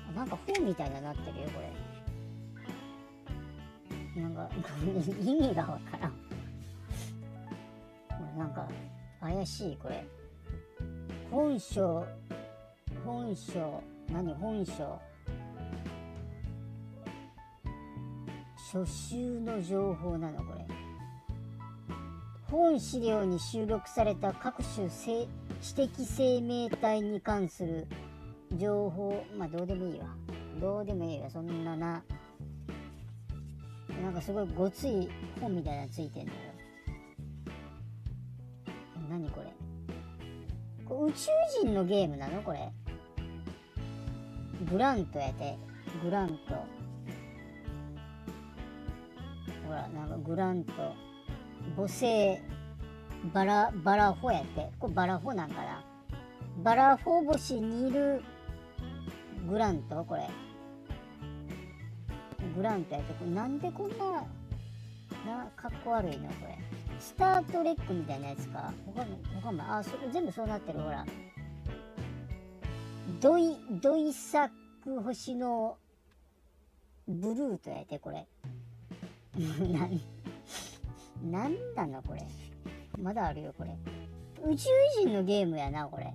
あなんか本みたいななってるよこれ。なんか 意味がわからん。怪しいこれ。本書本書何？本書初週の情報なのこれ。本資料に収録された各種知的生命体に関する情報。まあどうでもいいわ。どうでもいいわそんなな。なんかすごいごつい本みたいなのついてんのよ。宇宙人のゲームなの？これ。グラントやて。グラント。ほらなんかグラント。母星バラバラホやって。これバラホなんかな？バラホ星にいる。グラント？これ。グラントやって。これなんでこんななかっこ悪いの？これ。スタートレックみたいなやつか？他も他もあそ全部そうなってるほら。ドイドイサク星のブルートやてこれ。ななんなのこれ？まだあるよこれ。宇宙人のゲームやなこれ。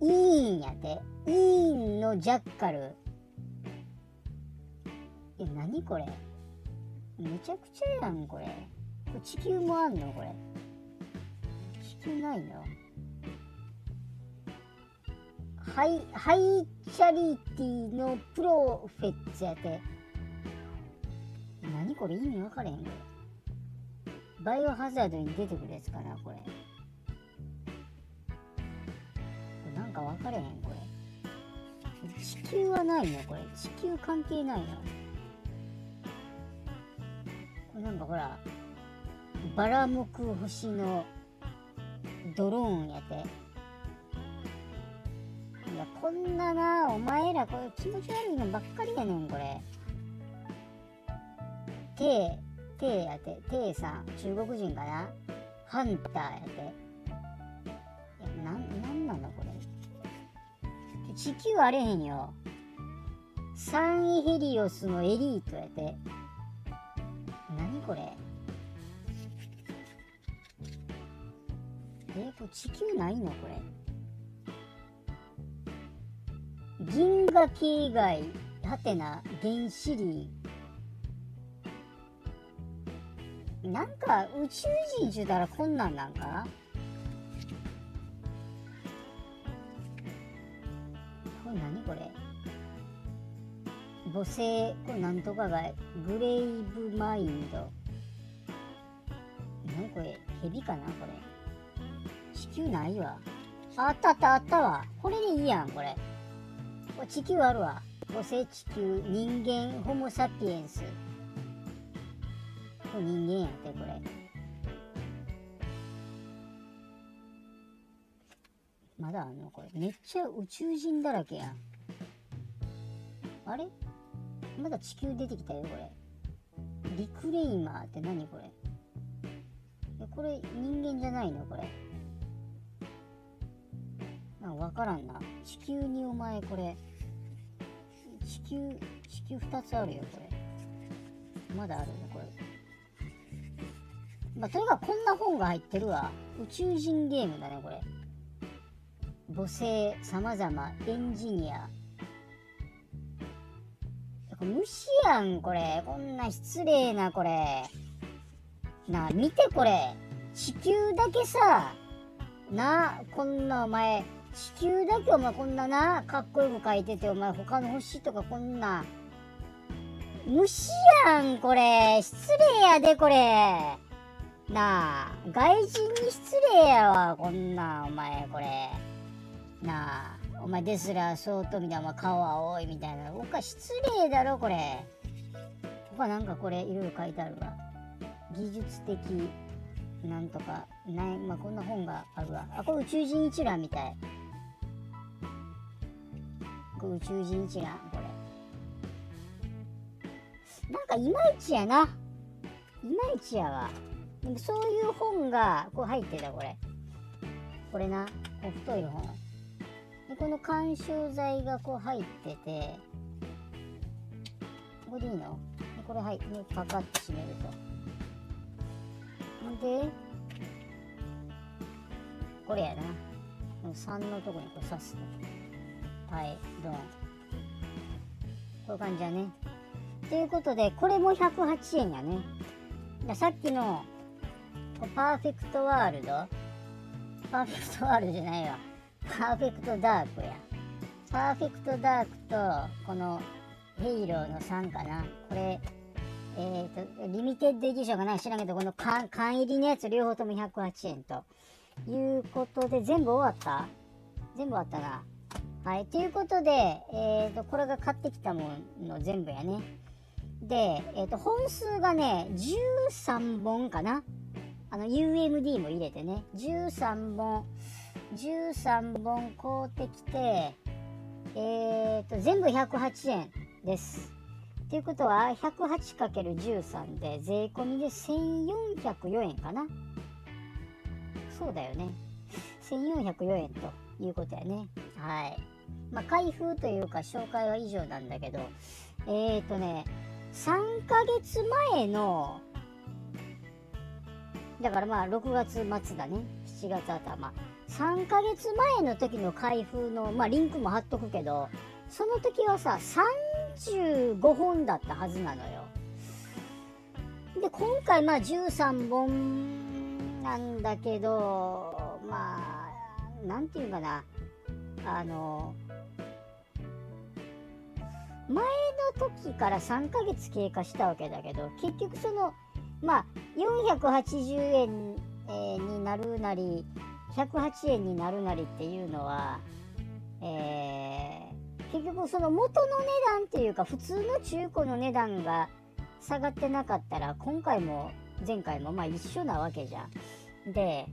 イーンやて。イーンのジャッカル。え何これ？めちゃくちゃやんこれ。地球もあんの？これ。地球ないの？ハイハイチャリティのプロフェッツやて。何これ？意味分かれへんこれバイオハザードに出てくるやつかなこれ。なんか分かれへんこれ。地球はないの？これ。地球関係ないの？これなんかほらバラムク星のドローンやていやこんななお前らこれ気持ち悪いのばっかりやねんこれテイ、テイやて、テイさん、中国人かな？ハンターやて。いや、なん、なんなのこれ？地球あれへんよ。サンイヘリオスのエリートやて。何これ？えこれ地球ないのこれ。銀河系外、はてな、原子類、なんか宇宙人ちゅうたらこんなんなんか？これ何これ？母星これなんとかがグレイブマインド。何これ？蛇かなこれ。地球ないわ。あったあったあったわ。これでいいやんこれ。地球あるわ。母星地球人間ホモ・サピエンス。これ人間やってこれ。まだあんの？これ。めっちゃ宇宙人だらけやん。あれ？まだ地球出てきたよこれ。リクレイマーって何これ？これ人間じゃないの？これ。なんかわからんな。地球にお前これ。地球地球2つあるよこれ。まだあるねこれ。まあとにかくこんな本が入ってるわ。宇宙人ゲームだねこれ。母星さまざまエンジニア。虫やんこれ。こんな失礼なこれ。なあ見てこれ。地球だけさ。なあこんなお前。地球だけお前こんななかっこよく書いててお前他の星とかこんな。虫やんこれ。失礼やでこれ。なあ外人に失礼やわこんなお前これ。なあお前ですら相当みたいなお前顔青いみたいな。おか失礼だろこれ。他なんかこれいろいろ書いてあるわ。技術的なんとかないまあこんな本があるわ。あこれ宇宙人一覧みたい。宇宙人一覧これ。なんかいまいちやな。いまいちやわ。でもそういう本がこう入ってたこれ。これな。こう太い本。でこの緩衝材がこう入っててここでいいの？でこれはいパカッと閉めると。でこれやな。3のとこにこれ刺すの。はいドンこういう感じやね。ということでこれも108円やね。ださっきのパーフェクトワールド？パーフェクトワールドじゃないわ。パーフェクトダークや。パーフェクトダークとこのヘイローの3かな。これえっ、とリミテッドエディションがない。知らんけどこの缶缶入りのやつ両方とも108円と。いうことで全部終わった？全部終わったな。はいということで、えー、とこれが買ってきたもの全部やね。で、えー、と本数がね13本かな。あの UMD も入れてね。13本13本買うてきてえー、と全部108円です。ということは 108×13 で税込みで1404円かな。そうだよね。1404円ということやね。はい。まあ開封というか紹介は以上なんだけどえっ、ー、とね3ヶ月前のだからまあ6月末だね。7月頭。3ヶ月前の時の開封のまあリンクも貼っとくけどその時はさ35本だったはずなのよ。で今回まあ13本なんだけどまあなんていうかな。あの前の時から3ヶ月経過したわけだけど結局そのまあ480円、えー、になるなり108円になるなりっていうのは、えー、結局その元の値段っていうか普通の中古の値段が下がってなかったら今回も前回もまあ一緒なわけじゃん。で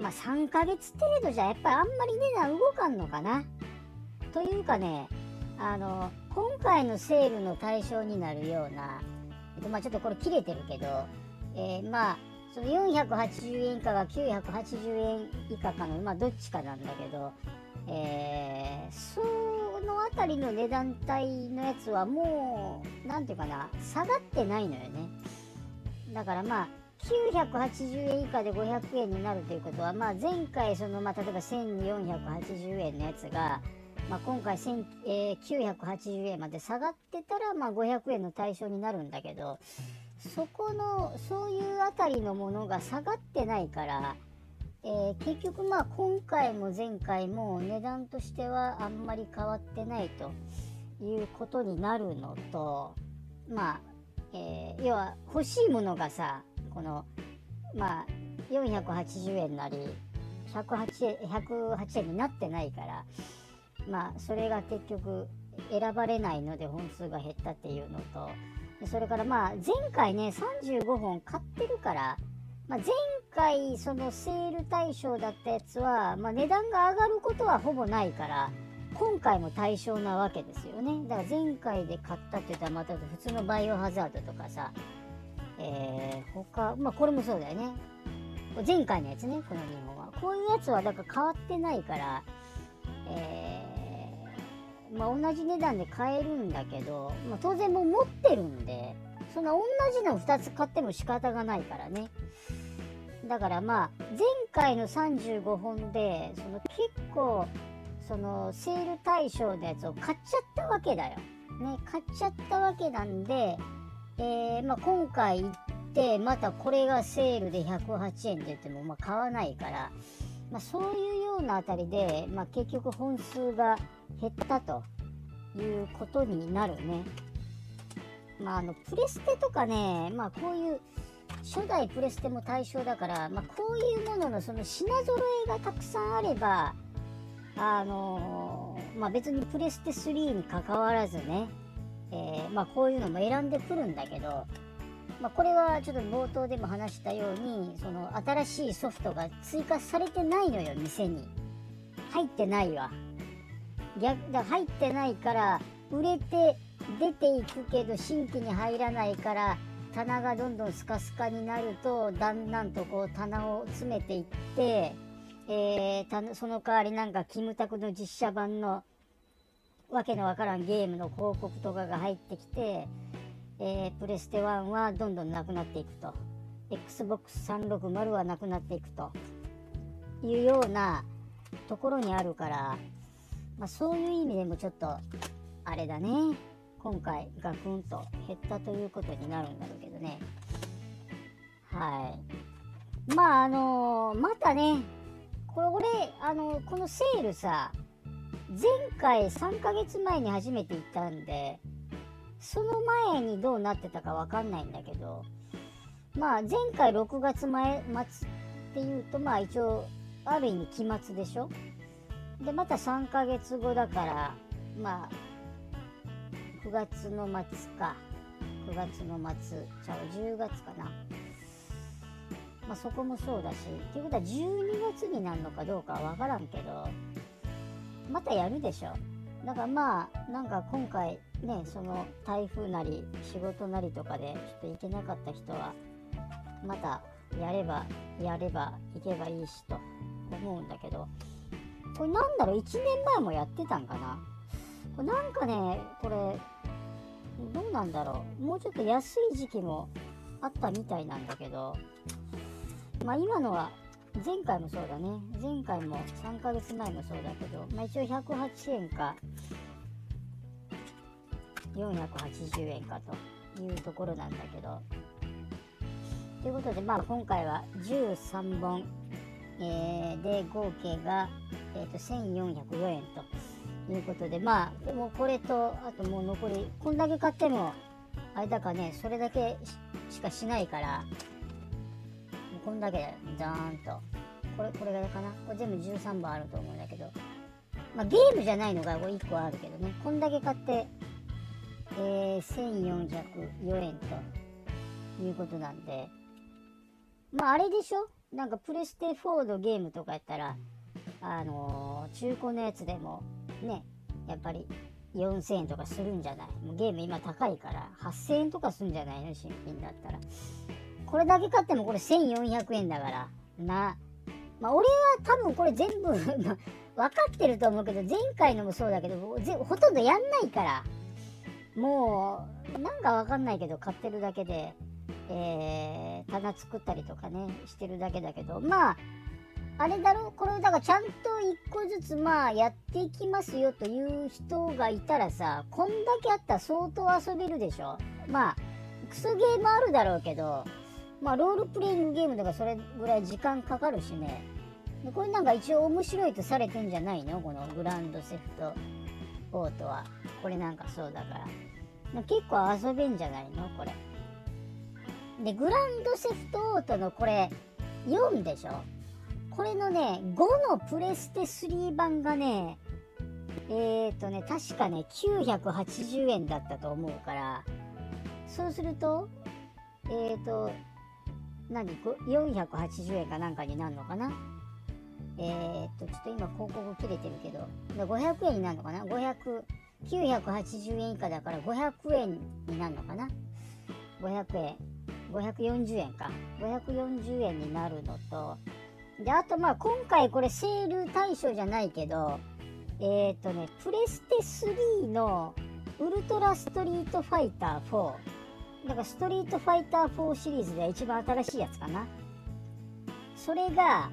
まあ3ヶ月程度じゃやっぱりあんまり値段動かんのかな。というかねあの今回のセールの対象になるような、えっと、まあちょっとこれ切れてるけど、えー、まあその480円以下が980円以下かのまあどっちかなんだけど、えー、その辺りの値段帯のやつはもう何て言うかな下がってないのよねだからまあ980円以下で500円になるということは、まあ、前回その、まあ、例えば1480円のやつがまあ、今回、えー、980円まで下がってたら、まあ、500円の対象になるんだけど、そこのそういうあたりのものが下がってないからえー、結局まあ今回も前回も値段としてはあんまり変わってないということになるのとまあ、えー、要は欲しいものがさこのまあ480円なり108円 ,108 円になってないからまあそれが結局選ばれないので本数が減ったっていうのとそれからまあ前回ね35本買ってるからまあ、前回そのセール対象だったやつは、まあ、値段が上がることはほぼないから今回も対象なわけですよね。だから前回で買ったって言ったらまた普通のバイオハザードとかさ、えー、他まあこれもそうだよね。前回のやつねこの日本はこういうやつはだから変わってないからえー、まあ同じ値段で買えるんだけど、まあ、当然もう持ってるんでそんな同じの2つ買っても仕方がないからね。だからまあ前回の35本でその結構そのセール対象のやつを買っちゃったわけだよ。ね買っちゃったわけなんで、え、まあ、今回行ってまたこれがセールで108円って言ってもまあ買わないから、まあ、そういうようなあたりで、まあ、結局本数が減ったということになるね。まあ、あのプレステとかね、まあ、こういう初代プレステも対象だから、まあ、こういうもののその品揃えがたくさんあれば、あのー、まあ、別にプレステ3にかかわらずね、えー、まあ、こういうのも選んでくるんだけど、まあ、これはちょっと冒頭でも話したようにその新しいソフトが追加されてないのよ店に。入ってないわ。逆だ入ってないから売れて出ていくけど新規に入らないから棚がどんどんスカスカになるとだんだんとこう棚を詰めていって、えー、その代わりなんかキムタクの実写版のわけのわからんゲームの広告とかが入ってきて、えー、プレステ1はどんどんなくなっていくと。XBOX360 はなくなっていくと。いうようなところにあるから、まあ、そういう意味でもちょっとあれだね。今回ガクンと減ったということになるんだろうけどね。はい。まああのー、またねこれ俺あのこのセールさ前回3ヶ月前に初めて行ったんでその前にどうなってたかわかんないんだけどまあ前回6月前末っていうとまあ一応ある意味期末でしょ？でまた3ヶ月後だからまあ9月の末か。9月の末じゃあ10月かな。まあそこもそうだしっていうことは12月になるのかどうかは分からんけどまたやるでしょ。だからまあなんか今回ねその台風なり仕事なりとかでちょっと行けなかった人はまたやればやれば行けばいいしと思うんだけどこれなんだろう1年前もやってたんかな。これなんかねこれどうなんだろう。もうちょっと安い時期もあったみたいなんだけどまあ今のは前回もそうだね。前回も3ヶ月前もそうだけど、まあ、一応108円か480円かというところなんだけど。ということでまあ今回は13本、えー、で合計が、えーと、1404円ということでまあでもこれとあともう残りこんだけ買ってもあれだかねそれだけしかしないからこんだけでザーンと。これこれがかなこれ全部13番あると思うんだけどまあゲームじゃないのが1個あるけどねこんだけ買ってえー、1404円ということなんでまああれでしょ？なんかプレステ4のゲームとかやったらあのー、中古のやつでもね、やっぱり4000円とかするんじゃない？もうゲーム今高いから8000円とかするんじゃないの？新品だったら。これだけ買ってもこれ1400円だから。な。まあ俺は多分これ全部 分かってると思うけど、前回のもそうだけど、ほとんどやんないから。もう、なんかわかんないけど買ってるだけで、えー、棚作ったりとかね、してるだけだけど、まあ、あれだろ？これだからちゃんと一個ずつまあやっていきますよという人がいたらさこんだけあったら相当遊べるでしょ？まあクソゲーもあるだろうけどまあロールプレイングゲームとかそれぐらい時間かかるしねこれなんか一応面白いとされてんじゃないの？このグランドセフトオートは。これなんかそうだから。結構遊べんじゃないの？これ。でグランドセフトオートのこれ4でしょ？これのね5のプレステ3版がねえ、ー、とね確かね980円だったと思うから。そうするとえ、ー、と何？480円かなんかになるのかな？えっ、とちょっと今広告切れてるけど500円になるのかな？500 980円以下だから500円になるのかな？500円。540円か。540円になるのと。であとまあ今回これセール対象じゃないけどえっ、とねプレステ3のウルトラストリートファイター4だかストリートファイター4シリーズで一番新しいやつかな？それが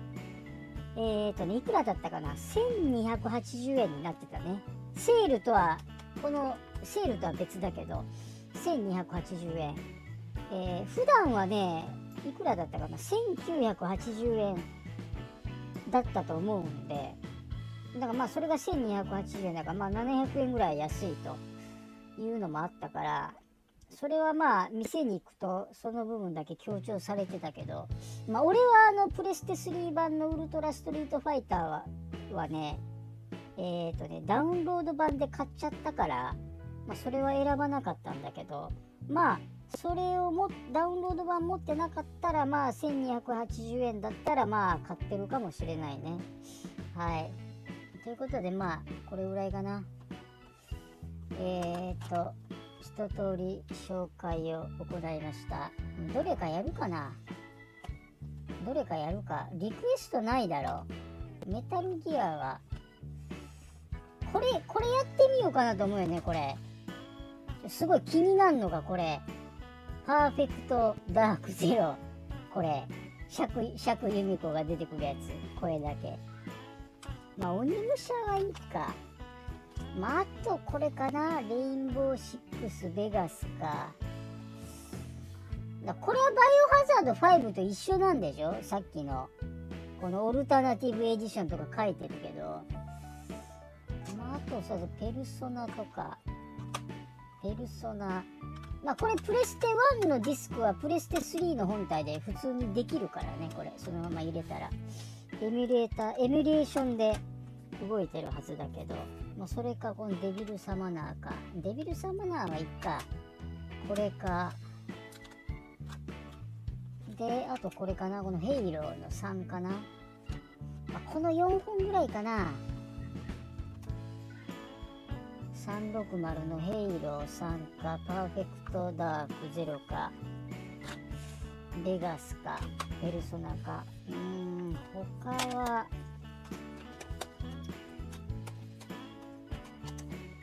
えっ、ー、とねいくらだったかな？1280円になってたね。セールとはこのセールとは別だけど1280円えー、普段はねいくらだったかな？1980円だったと思うんでだからまあそれが1280円だからまあ700円ぐらい安いというのもあったからそれはまあ店に行くとその部分だけ強調されてたけどまあ俺はあのプレステ3版のウルトラストリートファイターははねえっ、ー、とねダウンロード版で買っちゃったから、まあ、それは選ばなかったんだけどまあそれをもダウンロード版持ってなかったらまあ1280円だったらまあ買ってるかもしれないね。はい。ということでまあこれぐらいかな。えー、っと一通り紹介を行いましたどれかやるかな？どれかやるか？リクエストないだろうメタルギアはこれこれやってみようかなと思うよねこれすごい気になるのがこれパーフェクトダークゼロ。これ、釈釈由美子が出てくるやつ。これだけ。まあ、鬼武者はいいか。まあ、あとこれかな。レインボーシックスベガスか。だこれはバイオハザード5と一緒なんでしょ？さっきの。このオルタナティブエディションとか書いてるけど。まあ、あとさ、ペルソナとか。ペルソナ。まあこれプレステ1のディスクはプレステ3の本体で普通にできるからね、これ。そのまま入れたら。エミュレーター、エミュレーションで動いてるはずだけど、まあ、それかこのデビルサマナーか。デビルサマナーはいっか。これか。で、あとこれかな。このヘイローの3かな。まあ、この4本ぐらいかな。360のヘイロー3か、パーフェクトダーク0か、レガスか、ペルソナか。うーん、他は、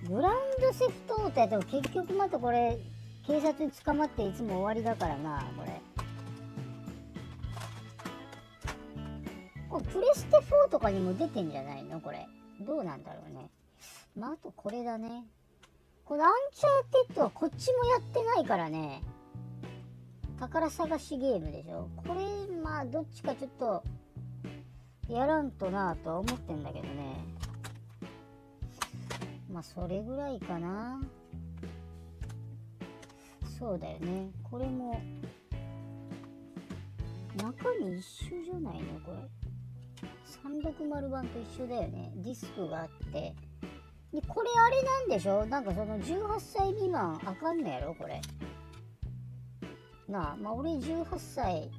グランドセフトオートやっても結局またこれ、警察に捕まっていつも終わりだからな、これ。これプレステ4とかにも出てんじゃないの？これ。どうなんだろうね。まあ、あとこれだね。このアンチャーテッドはこっちもやってないからね。宝探しゲームでしょ？これ、まあ、どっちかちょっと、やらんとなぁとは思ってんだけどね。まあ、それぐらいかな。そうだよね。これも、中身一緒じゃないの？これ。360版と一緒だよね。ディスクがあって、で、これあれなんでしょ？なんかその18歳未満あかんのやろ？これ。なあ、まあ俺18歳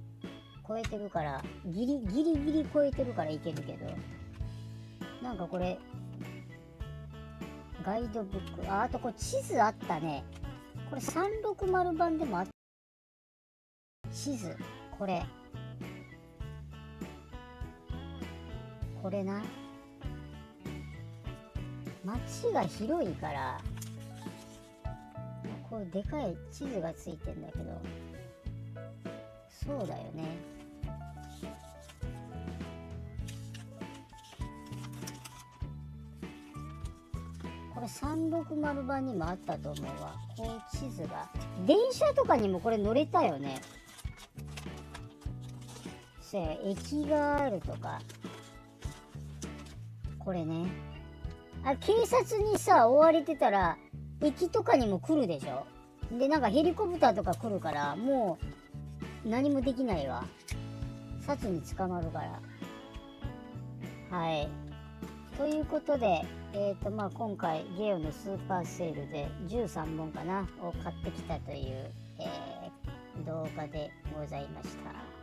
超えてるから、ギリギリギリ超えてるからいけるけど、なんかこれ、ガイドブック、あ、あとこれ地図あったね。これ360版でもあった。地図、これ。これな。街が広いからこうでかい地図がついてんだけどそうだよねれ360番にもあったと思うわ。こう地図が。電車とかにもこれ乗れたよね。せや駅があるとか。これね。あ警察にさ追われてたら駅とかにも来るでしょ。でなんかヘリコプターとか来るからもう何もできないわ。札に捕まるから。はい。ということで、えーとまあ、今回ゲオのスーパーセールで13本かなを買ってきたという、えー動画でございました。